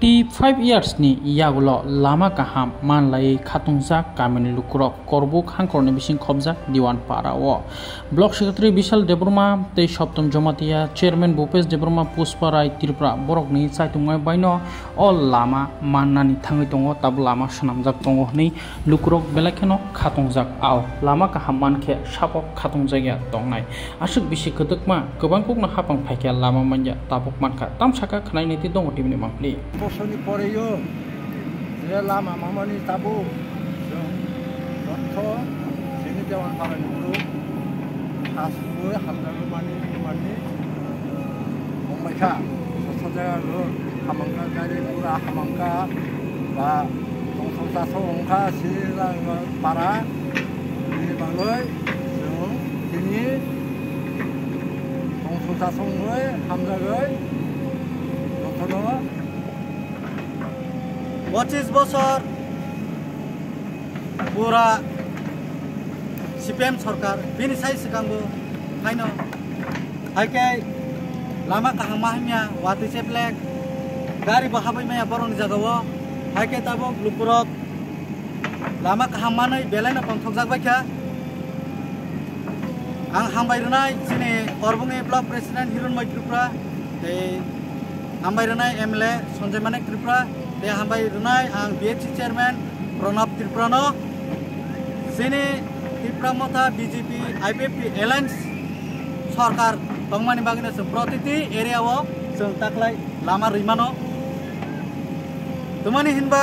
35 years ni yagulo lama kaham manlai khatungjak kamini lukrok korbuk hangkorni bising khobjak diwan o block secretary bishal debruma tei soptom jamatia chairman bhupesh debruma pusparai tripura borok ni chaitungai baino o lama mannani thangai tongo tab lama swnamjak tongo ni lukrok belakheno khatungjak ao lama kaham mankhe sapok khatungjak ya tongnai asuk bisi kedekma gobang kokno hapang phaikya lama manja tabok mankha tamsaka khnai niti dongo timni mangpli 보선이 버려요. 제라 마마마니 타부 전터 제니대원 바라니로 하수에 한다고 많이 많 পঁচিশ বছর পুরা CPM সরকার বি সাইসিকাঙ্গ ফাইন হাইকে লামা কাহা মাহমিয়া ওয়াতি চেপলেক গাড়ি বহাবই মাইয়া বরণ জাগাও হাইকে তাব লুপুরত লামা কাহা মানে বেলাইন পন্থক জাগবাই আং হামবাইরনাই যিনি অরবুনি ব্লক প্রেসিডেন্ট হিরণময় ত্রিপুরা এই হামবাইরনাই এম এল এ সঞ্জয় মানে Tripura dia hambai runai ang BHC chairman Pranab Triprano sini Tipramotha BJP IPP alliance सरकार तंगमानि बागिन जों प्रतिति एरियाव जों ताखलाय लामा रिमानो तुमानि हिनबा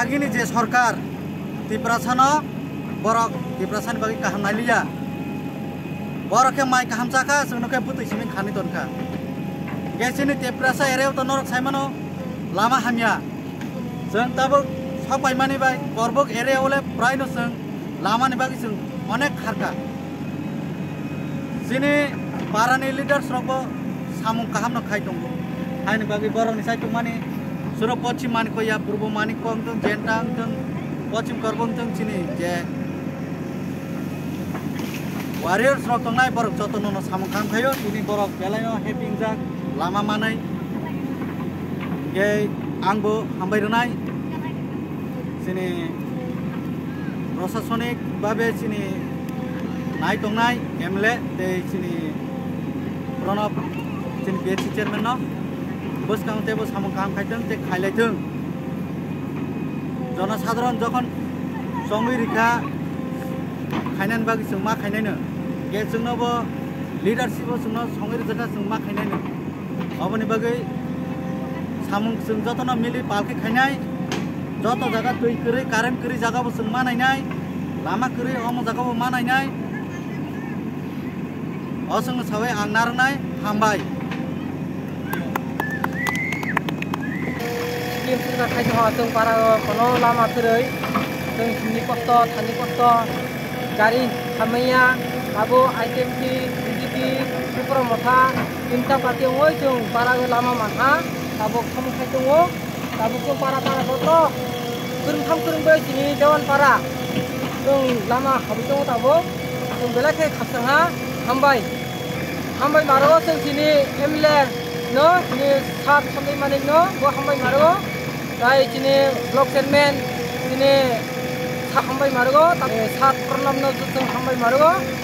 आगिनि जे सरकार तिप्रासानो बरक तिप्रासानि बागि काहाम नायलिया बरके माइ काहाम जाखा जोंनोखे बुतैसिमिन खानि दनखा गेसिनि तिप्रासा एरियाव तनरक सायमानो লাভা হামিয়া যাবো সব পাইমানি বাই গর্বক এরিয়া হলে প্রায় নসং লামা নিবাগ অনেক খারকা যিনি পারানি লিডার্স রব সামু কাহাম খাই দো হাই নিবাগি বরং নিসাই মানে সুর পশ্চিম মানি কইয়া পূর্ব মানি কম দং জেনটা দং পশ্চিম গর্বং দং চিনি যে ওয়ারিয়ার্স রক নাই বরং যত নন সামু খাইও তিনি বরং বেলায় হেপিং যাক লামা মানাই मानै ye angbo hambai runai sini প্রশাসনিক ভাবে চিনি নাই টংনাই এমএলএ তে চিনি প্রণব চিনি বিএসসি চেয়ারম্যান ন বসকাং তেবো সামং কাম খাইতং তে খাইলাইতং জনসাধারণ যখন সঙ্গী রেখা খাইনান বাকি जों मा खायनायनो गे जोंनावबो लिडारशिपआव जोंनाव सङै रेखा जों मा खायनायनो अबनि बागै samung sung joto na mili palke khainai joto jaga tui kiri current kiri jaga bo sung manai nai lama kiri omo jaga bo manai nai osung sawe ang narnai hambai Kim sudah khai ho tung para kono lama kiri tung sini kosto thani kosto gari hamaya abo item tabuk kamu kacung wo, tabuk kamu para para foto, kurun kamu kurun bayi sini jawan para, kung lama kamu tunggu tabuk, kung bela ke kacung ha, hambai, hambai maru wo sen sini emle no, ni sab sampai mana no, wo hambai maru wo, dai sini blok sen sini sab hambai maru wo, tapi sab pernah no tu hambai maru.